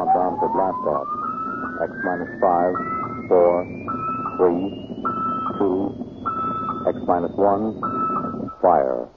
countdown for blast off. X minus five, four, three, two, X minus one, fire.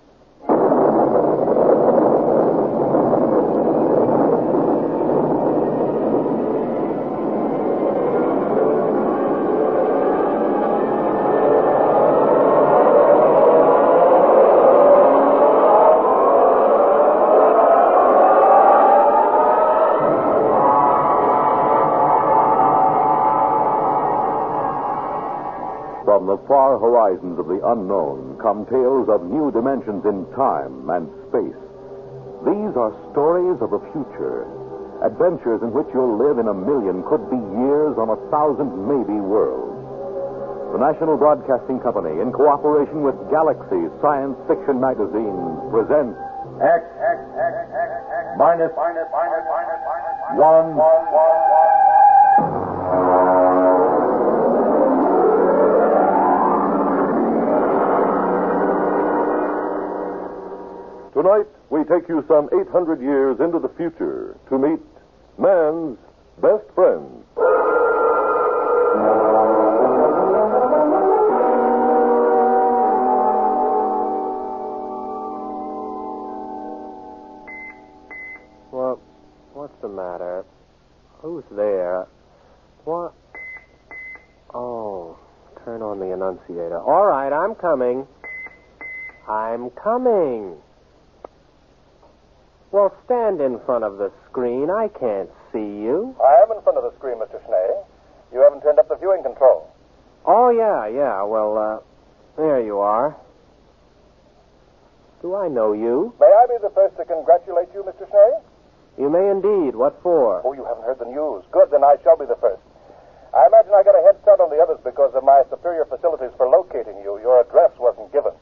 Far horizons of the unknown come tales of new dimensions in time and space. These are stories of the future, adventures in which you'll live in a million, could be years on a thousand, maybe worlds. The National Broadcasting Company, in cooperation with Galaxy Science Fiction Magazine, presents X, X, X, X, X, minus, minus, minus, minus, minus, one, one, one, one. Tonight, we take you some 800 years into the future to meet man's best friend. Well, what's the matter? Who's there? What? Oh, turn on the annunciator. All right, I'm coming. I'm coming. Well, stand in front of the screen. I can't see you. I am in front of the screen, Mr. Schnee. You haven't turned up the viewing control. Oh, yeah, yeah. Well, uh, there you are. Do I know you? May I be the first to congratulate you, Mr. Schnee? You may indeed. What for? Oh, you haven't heard the news. Good, then I shall be the first. I imagine I got a head start on the others because of my superior facilities for locating you. Your address wasn't given.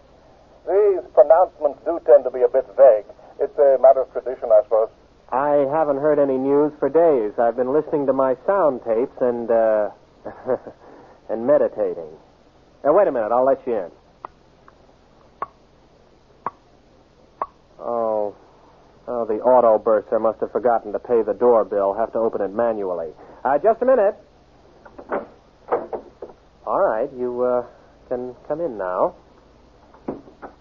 These pronouncements do tend to be a bit vague. It's a matter of tradition, I suppose. I haven't heard any news for days. I've been listening to my sound tapes and, uh, and meditating. Now, wait a minute. I'll let you in. Oh. Oh, the auto bursar must have forgotten to pay the door bill. Have to open it manually. Uh, just a minute. All right. You, uh, can come in now.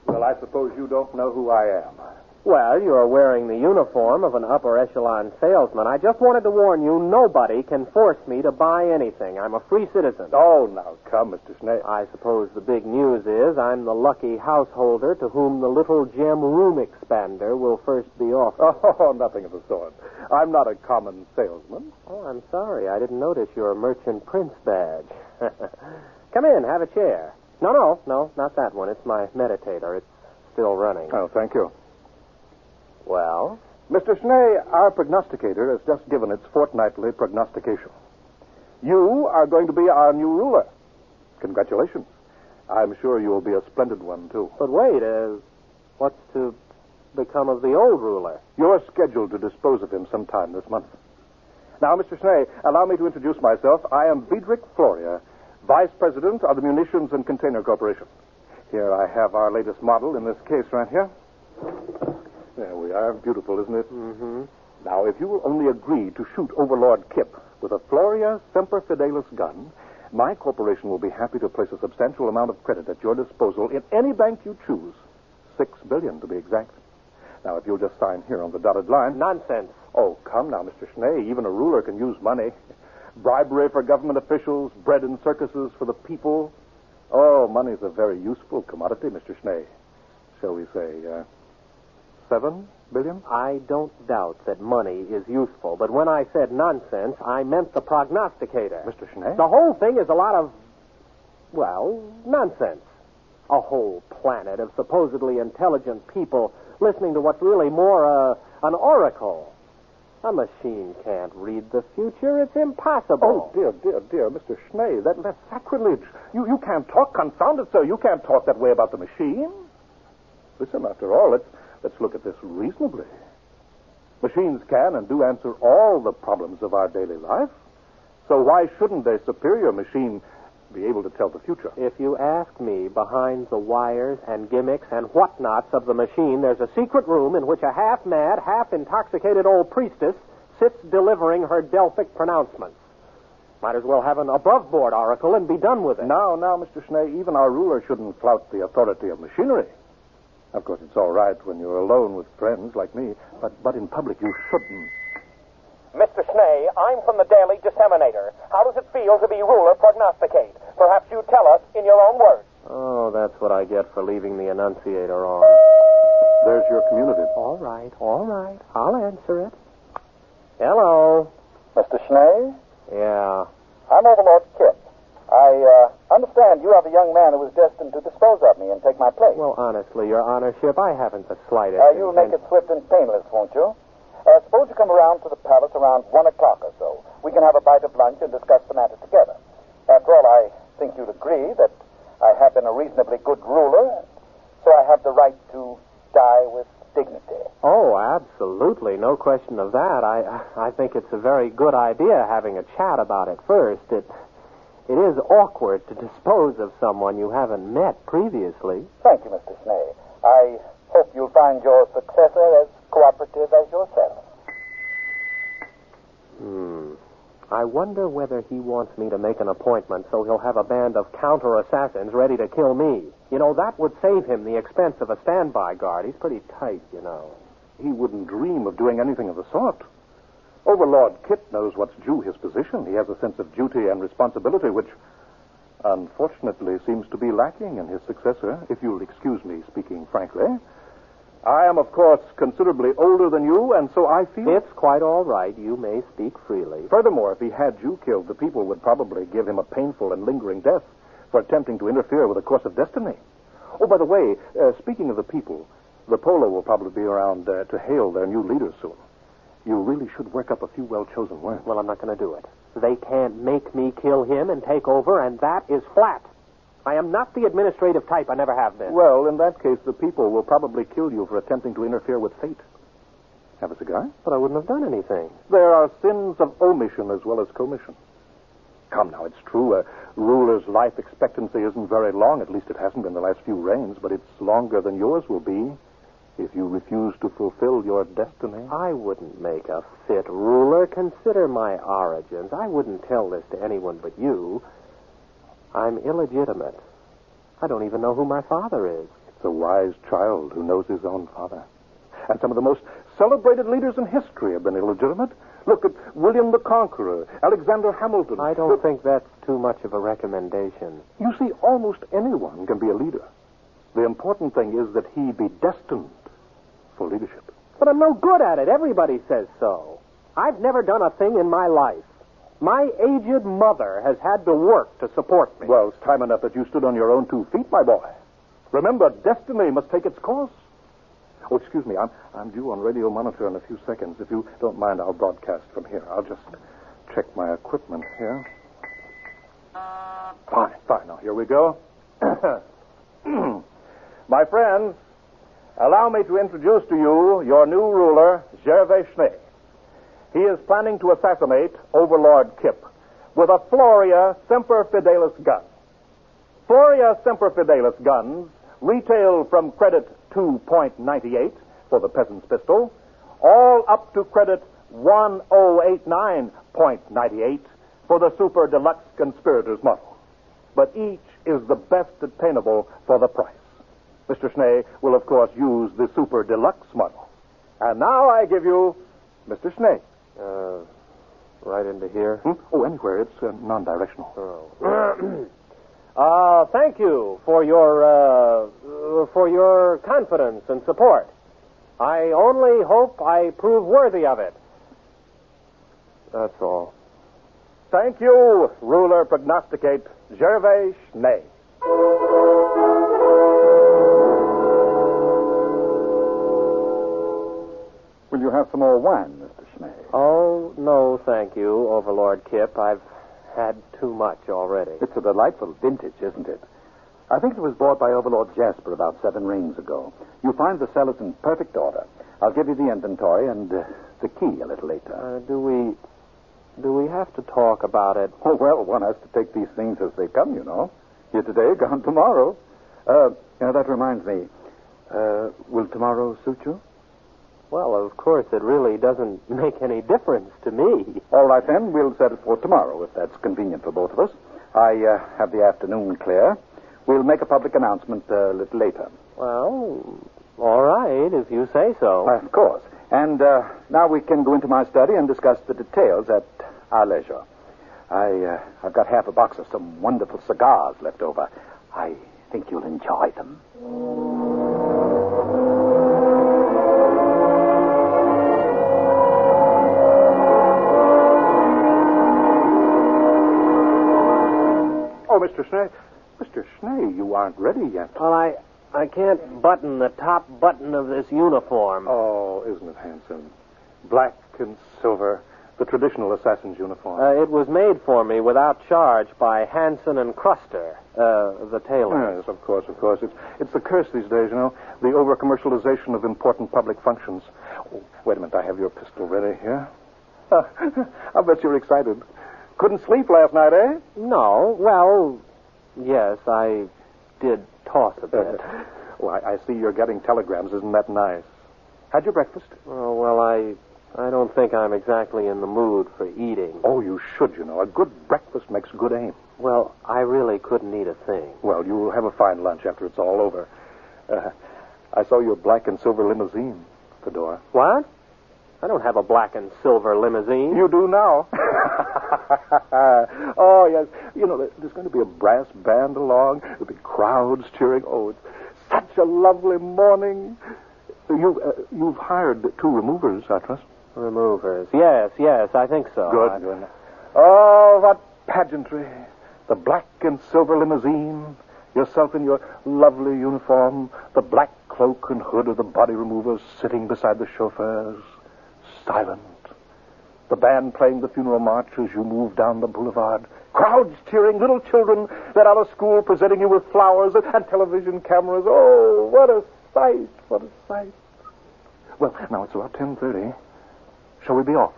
Well, I suppose you don't know who I am. Well, you're wearing the uniform of an upper echelon salesman. I just wanted to warn you nobody can force me to buy anything. I'm a free citizen. Oh, now come, Mr. Schnee. I suppose the big news is I'm the lucky householder to whom the little gem room expander will first be offered. Oh, nothing of the sort. I'm not a common salesman. Oh, I'm sorry. I didn't notice your merchant prince badge. Come in, have a chair. No, no, no, not that one. It's my meditator. It's still running. Oh, thank you. Well, Mr. Schnee, our prognosticator has just given its fortnightly prognostication. You are going to be our new ruler. Congratulations. I'm sure you will be a splendid one, too. but wait, uh, what's to become of the old ruler? You're scheduled to dispose of him sometime this month. Now, Mr. Schnee, allow me to introduce myself. I am Diedrich Floria, Vice President of the Munitions and Container Corporation. Here I have our latest model in this case right here. There we are. Beautiful, isn't it? Mm-hmm. Now, if you will only agree to shoot Overlord Kip with a Floria Semper Fidelis gun, my corporation will be happy to place a substantial amount of credit at your disposal in any bank you choose. Six billion, to be exact. Now, if you'll just sign here on the dotted line. Nonsense. Oh, come now, Mr. Schnee. Even a ruler can use money. Bribery for government officials, bread and circuses for the people. Oh, money's a very useful commodity, Mr. Schnee. Shall we say, uh, seven billion? I don't doubt that money is useful, but when I said nonsense, I meant the prognosticator. Mr. Schnee? The whole thing is a lot of, well, nonsense. A whole planet of supposedly intelligent people listening to what's really more uh, an oracle. A machine can't read the future. It's impossible. Oh, dear, dear, dear, Mr. Schnee, that, that's sacrilege. You, you can't talk, confound it, sir. You can't talk that way about the machine. Listen, after all, let's, let's look at this reasonably. Machines can and do answer all the problems of our daily life. So why shouldn't a superior machine be able to tell the future? If you ask me, behind the wires and gimmicks and whatnots of the machine, there's a secret room in which a half mad, half intoxicated old priestess sits delivering her Delphic pronouncements. Might as well have an above board oracle and be done with it. Now, now, Mr. Schnee, even our ruler shouldn't flout the authority of machinery. Of course, it's all right when you're alone with friends like me, but, but in public you shouldn't. Mr. Schnee, I'm from the Daily Disseminator. How does it feel to be ruler prognosticate? Perhaps you tell us in your own words. Oh, that's what I get for leaving the Annunciator on. There's your community. All right, all right. I'll answer it. Hello. Mr. Schnee, Yeah. I'm Overlord Kip. I uh, understand you are the young man who was destined to dispose of me and take my place. Well, honestly, Your Honorship, I haven't the slightest. uh, you'll make it swift and painless, won't you? Uh, suppose you come around to the palace around one o'clock or so. We can have a bite of lunch and discuss the matter together. After all, I think you'd agree that I have been a reasonably good ruler, so I have the right to die with dignity. Oh, absolutely. No question of that. I I think it's a very good idea having a chat about it first. It it is awkward to dispose of someone you haven't met previously. Thank you, Mr. Schnee. I hope you'll find your successor as cooperative as yourself. Hmm. I wonder whether he wants me to make an appointment so he'll have a band of counter assassins ready to kill me. You know, that would save him the expense of a standby guard. He's pretty tight, you know. He wouldn't dream of doing anything of the sort. Overlord Kip knows what's due his position. He has a sense of duty and responsibility, which unfortunately seems to be lacking in his successor, if you'll excuse me speaking frankly. I am, of course, considerably older than you, and so I feel. It's quite all right. You may speak freely. Furthermore, if he had you killed, the people would probably give him a painful and lingering death for attempting to interfere with the course of destiny. Oh, by the way, uh, speaking of the people, the Polo will probably be around uh, to hail their new leader soon. You really should work up a few well chosen words. Well, I'm not going to do it. They can't make me kill him and take over, and that is flat. I am not the administrative type. I never have been. Well, in that case, the people will probably kill you for attempting to interfere with fate. Have a cigar? But I wouldn't have done anything. There are sins of omission as well as commission. Come now, it's true. A ruler's life expectancy isn't very long. At least it hasn't been the last few reigns, but it's longer than yours will be if you refuse to fulfill your destiny. I wouldn't make a fit ruler. Consider my origins. I wouldn't tell this to anyone but you. I'm illegitimate. I don't even know who my father is. It's a wise child who knows his own father. And some of the most celebrated leaders in history have been illegitimate. Look at William the Conqueror, Alexander Hamilton. I don't think that's too much of a recommendation. You see, almost anyone can be a leader. The important thing is that he be destined leadership. But I'm no good at it. Everybody says so. I've never done a thing in my life. My aged mother has had to work to support me. Well, it's time enough that you stood on your own two feet, my boy. Remember, destiny must take its course. Oh, excuse me. I'm, I'm due on radio monitor in a few seconds. If you don't mind, I'll broadcast from here. I'll just check my equipment here. Fine, fine. Now, here we go. my friends, allow me to introduce to you your new ruler, Gervais Schnee. He is planning to assassinate Overlord Kip with a Floria Semper Fidelis gun. Floria Semper Fidelis guns retail from credit 2.98 for the peasant's pistol, all up to credit 1089.98 for the Super Deluxe Conspirators model. But each is the best attainable for the price. Mr. Schnee will, of course, use the Super Deluxe model. And now I give you Mr. Schnee. Uh, right into here. Hmm? Oh, anywhere. It's uh, non-directional. Oh. uh, thank you for your uh, uh, for your confidence and support. I only hope I prove worthy of it. That's all. Thank you, ruler prognosticate Gervais Schnee. Will you have some more wine, Mr. Schnee? Oh no, thank you, Overlord Kip. I've had too much already. It's a delightful vintage, isn't it? I think it was bought by Overlord Jasper about seven rings ago. You'll find the cellars in perfect order. I'll give you the inventory and uh, the key a little later. Uh, do we do we have to talk about it? Oh, well, one has to take these things as they come, you know. Here today, gone tomorrow. Uh, you know, that reminds me. Uh, will tomorrow suit you? Well, of course, it really doesn't make any difference to me. All right, then. We'll set it for tomorrow, if that's convenient for both of us. I uh, have the afternoon clear. We'll make a public announcement uh, a little later. Well, all right, if you say so. Of course. And uh, now we can go into my study and discuss the details at our leisure. I, uh, I've got half a box of some wonderful cigars left over. I think you'll enjoy them. Schnee. Mr. Schnee, you aren't ready yet. Well, I, I can't button the top button of this uniform. Oh, isn't it handsome? Black and silver, the traditional assassin's uniform. Uh, it was made for me without charge by Hanson and Cruster, uh, the tailors. Yes, of course, of course. It's, it's the curse these days, you know, the over commercialization of important public functions. Oh, wait a minute, I have your pistol ready here. I bet you're excited. Couldn't sleep last night, eh? No, well, yes, I did toss a bit. well, I, I see you're getting telegrams. Isn't that nice? Had your breakfast? oh, well, I, I don't think I'm exactly in the mood for eating. Oh, you should, you know. A good breakfast makes good aim. Well, I really couldn't eat a thing. Well, you'll have a fine lunch after it's all over. Uh, I saw your black and silver limousine, Fedora. What? I don't have a black and silver limousine. You do now. oh, yes. You know, there's going to be a brass band along. There'll be crowds cheering. Oh, it's such a lovely morning. You've, uh, you've hired two removers, I trust. Removers. Yes, yes, I think so. Good. I- Oh, what pageantry. The black and silver limousine, yourself in your lovely uniform, the black cloak and hood of the body removers sitting beside the chauffeurs, silent. The band playing the funeral march as you move down the boulevard. Crowds cheering, little children let out of school presenting you with flowers and, and television cameras. Oh, what a sight, what a sight. Well, now it's about 10.30. Shall we be off?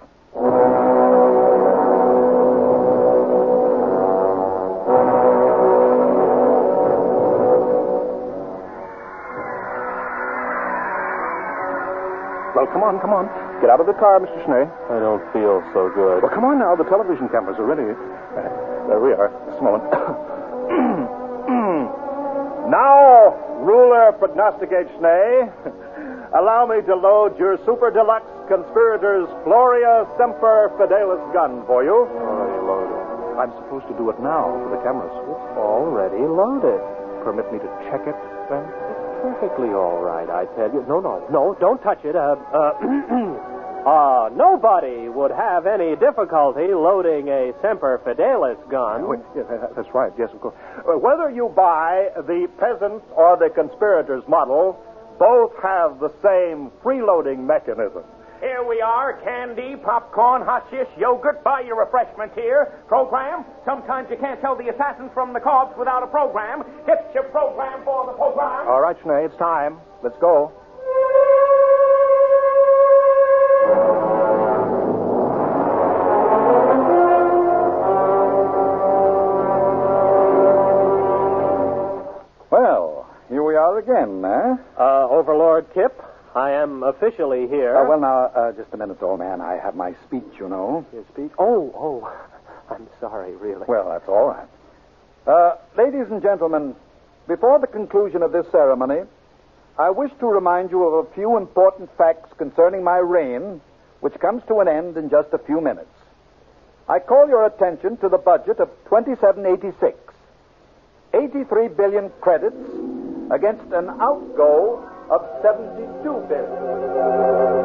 Come on, come on. Get out of the car, Mr. Schnee. I don't feel so good. Well, come on now. The television cameras are ready. There we are. Just a moment. now, ruler prognosticate Schnee, allow me to load your super deluxe conspirators Floria Semper Fidelis gun for you. Already loaded. I'm supposed to do it now for the cameras. It's Already loaded. Permit me to check it, then? Perfectly all right, I tell you. No, no, no, don't touch it. Uh, uh, uh, nobody would have any difficulty loading a Semper Fidelis gun. Wait, yeah, that's right. Yes, of course. Uh, Whether you buy the peasants or the conspirators model, both have the same freeloading mechanism. Here we are, candy, popcorn, hashish, yogurt. Buy your refreshments here. Program. Sometimes you can't tell the assassins from the corpse without a program. Hit your program for the program. All right, Schnee, it's time. Let's go. Well, here we are again, eh? Uh, Overlord Kip, I am officially here. Uh, well, now, uh, just a minute, old man. I have my speech, you know. Your speech? Oh, oh. I'm sorry, really. Well, that's all right. Uh, ladies and gentlemen, before the conclusion of this ceremony, I wish to remind you of a few important facts concerning my reign, which comes to an end in just a few minutes. I call your attention to the budget of 2786. 83 billion credits against an outgo of 72 billion.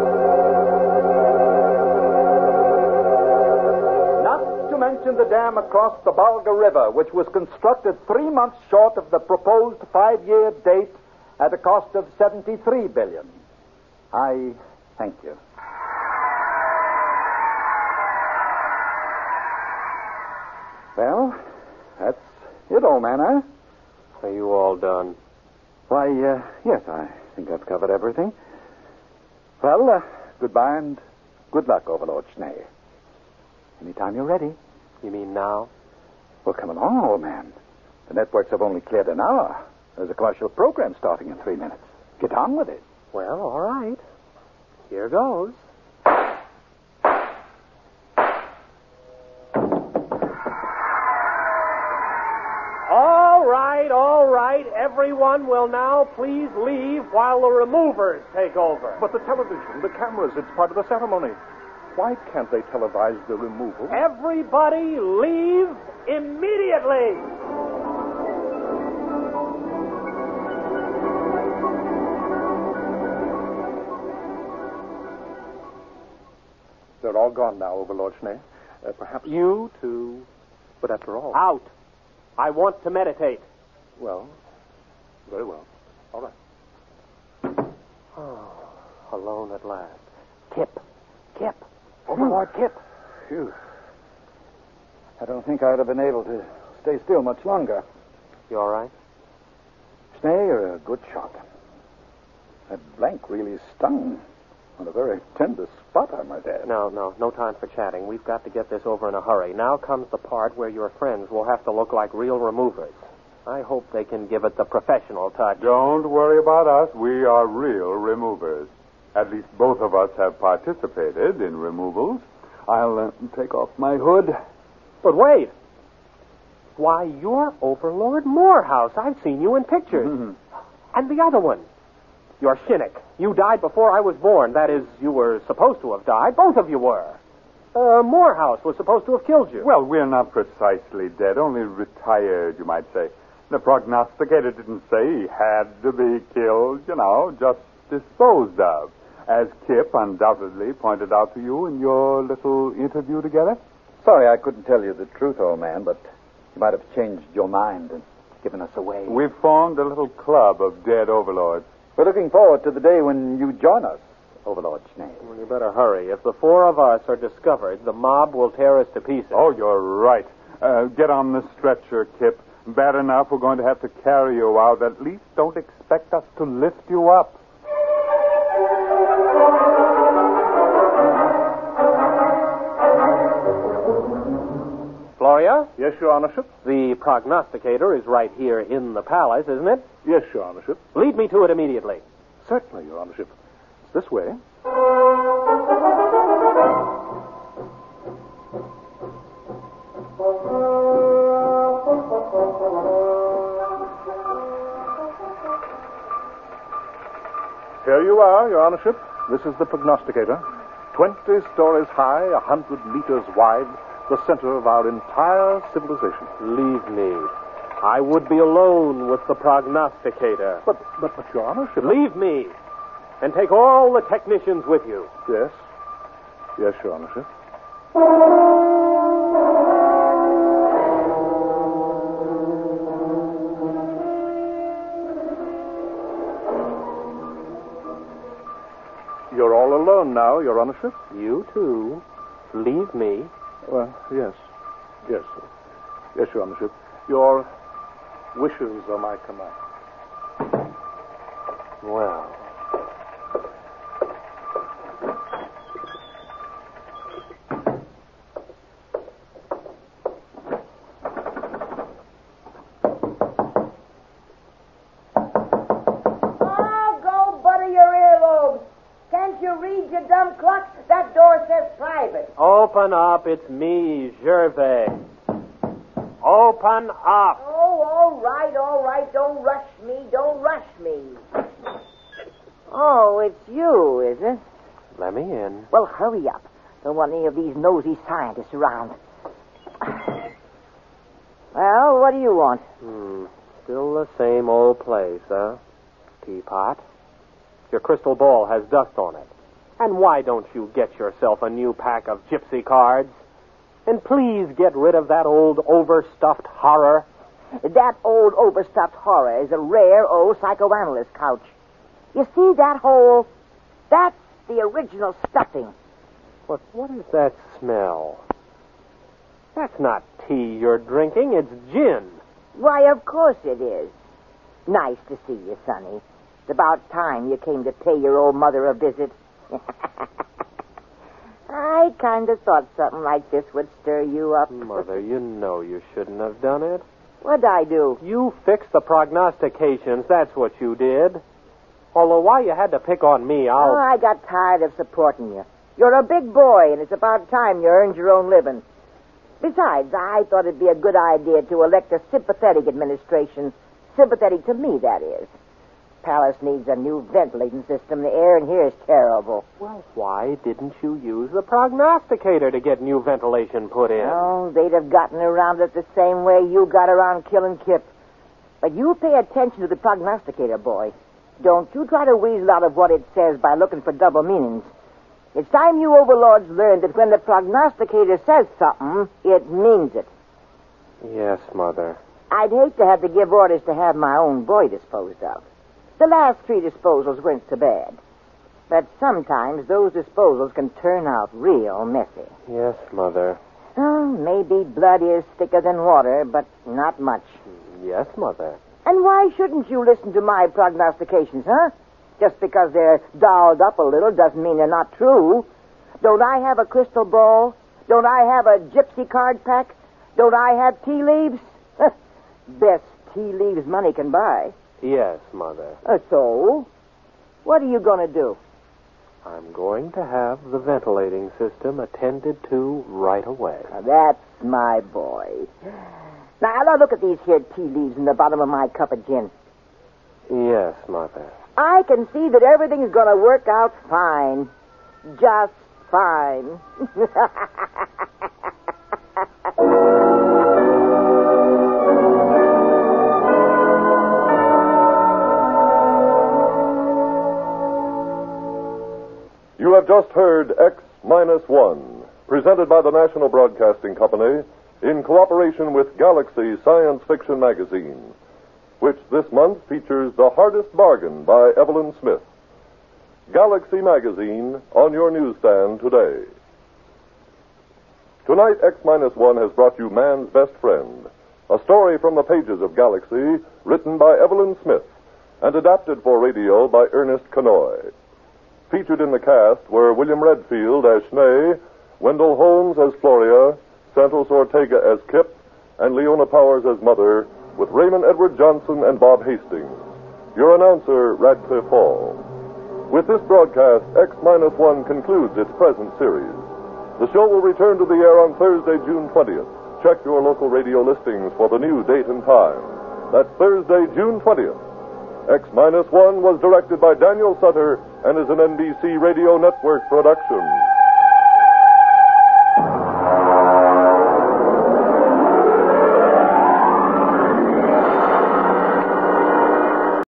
Not to mention the dam across the Balga River, which was constructed three months short of the proposed five-year date at a cost of 73 billion. I thank you. Well, that's it, old man, huh? Are you all done? Why, uh, yes, I think I've covered everything. Well, uh, goodbye and good luck, Overlord Schnee. Anytime you're ready. You mean now? Well, come along, old man. The networks have only cleared an hour. There's a commercial program starting in three minutes. Get on with it. Well, all right. Here goes. All right, all right. Everyone will now please leave while the removers take over. But the television, the cameras, it's part of the ceremony. Why can't they televise the removal? Everybody leave immediately. They're all gone now, Overlord Schnee. Uh, perhaps You two But after all, out. I want to meditate. well, very well. All right. Oh, alone at last. Kip. Kip. Oh, Overlord Kip. Phew. I don't think I'd have been able to stay still much longer. You all right? Schnee, you're a good shot. That blank really stung on a very tender spot, I might add. No, no, no time for chatting. We've got to get this over in a hurry. Now comes the part where your friends will have to look like real removers. I hope they can give it the professional touch. Don't worry about us. We are real removers. At least both of us have participated in removals. I'll uh, take off my hood. But wait. Why, you're Overlord Morehouse. I've seen you in pictures. And the other one. You're Shinnick. You died before I was born. That is, you were supposed to have died. Both of you were. Uh, Morehouse was supposed to have killed you. Well, we're not precisely dead, only retired, you might say. The prognosticator didn't say he had to be killed, you know, just disposed of. As Kip undoubtedly pointed out to you in your little interview together. Sorry I couldn't tell you the truth, old man, but you might have changed your mind and given us away. We've formed a little club of dead overlords. We're looking forward to the day when you join us, Overlord Schnee. Well, you better hurry. If the four of us are discovered, the mob will tear us to pieces. Oh, you're right. Uh, get on the stretcher, Kip. Bad enough we're going to have to carry you out. At least don't expect us to lift you up. Floria, Yes, Your Honorship? the prognosticator is right here in the palace, isn't it? Yes, Your Honorship. Lead me to it immediately. Certainly, Your Honorship. It's this way. Here you are, Your Honorship. This is the prognosticator. Twenty stories high, a hundred meters wide, the center of our entire civilization. Leave me. I would be alone with the prognosticator. But, but, but, Your Honorship. Leave me. And take all the technicians with you. Yes. Yes, Your Honorship. You're alone now, Your Honorship? You too. Leave me. Well, yes. Yes. sir. Yes, Your Honorship. Your wishes are my command. Well. Oh, go butter your earlobes. Can't you read your dumb clock? That door says private. Open up. It's me, Gervais. Open up. Oh, all right, all right. Don't rush me. Don't rush me. Oh, it's you, is it? Let me in. Well, hurry up. Don't want any of these nosy scientists around. Well, what do you want? Hmm. Still the same old place, huh? Teapot. Your crystal ball has dust on it. And why don't you get yourself a new pack of gypsy cards? And please get rid of that old overstuffed horror. That old overstuffed horror is a rare old psychoanalyst couch. You see that hole? That's the original stuffing. But what is that smell? That's not tea you're drinking, it's gin. Why, of course it is. Nice to see you, Sonny. It's about time you came to pay your old mother a visit. I kind of thought something like this would stir you up. Mother, you know you shouldn't have done it. What'd I do? You fixed the prognostications, that's what you did. Although why you had to pick on me, I'll. Oh, I got tired of supporting you. You're a big boy, and it's about time you earned your own living. Besides, I thought it'd be a good idea to elect a sympathetic administration. Sympathetic to me, that is. Palace needs a new ventilating system. The air in here is terrible. Well, why didn't you use the prognosticator to get new ventilation put in? Oh, they'd have gotten around it the same way you got around killing Kip. But you pay attention to the prognosticator, boy. Don't you try to weasel out of what it says by looking for double meanings. It's time you overlords learned that when the prognosticator says something, it means it. Yes, Mother. I'd hate to have to give orders to have my own boy disposed of. The last three disposals weren't so bad. But sometimes those disposals can turn out real messy. Yes, Mother. Oh, maybe blood is thicker than water, but not much. Yes, Mother. And why shouldn't you listen to my prognostications, huh? Just because they're dolled up a little doesn't mean they're not true. Don't I have a crystal ball? Don't I have a gypsy card pack? Don't I have tea leaves? Best tea leaves money can buy. Yes, Mother. Uh, so, what are you going to do? I'm going to have the ventilating system attended to right away. Now, that's my boy. Now, now look at these here tea leaves in the bottom of my cup of gin. Yes, Mother. I can see that everything's going to work out fine. Just fine. just heard X Minus One, presented by the National Broadcasting Company in cooperation with Galaxy Science Fiction Magazine, which this month features The Hardest Bargain by Evelyn Smith. Galaxy Magazine on your newsstand today. Tonight, X Minus One has brought you Man's Best Friend, a story from the pages of Galaxy, written by Evelyn Smith and adapted for radio by Ernest Kinoy. Featured in the cast were William Redfield as Schnee, Wendell Holmes as Floria, Santos Ortega as Kip, and Leona Powers as Mother, with Raymond Edward Johnson and Bob Hastings. Your announcer, Radcliffe Hall. With this broadcast, X Minus One concludes its present series. The show will return to the air on Thursday, June 20th. Check your local radio listings for the new date and time. That's Thursday, June 20th. X Minus One was directed by Daniel Sutter and is an NBC Radio Network production.